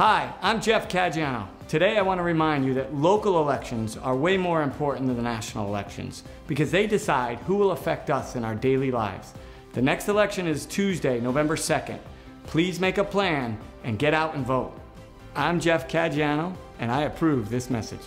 Hi, I'm Jeff Caggiano. Today I want to remind you that local elections are way more important than the national elections because they decide who will affect us in our daily lives. The next election is Tuesday, November 2nd. Please make a plan and get out and vote. I'm Jeff Caggiano and I approve this message.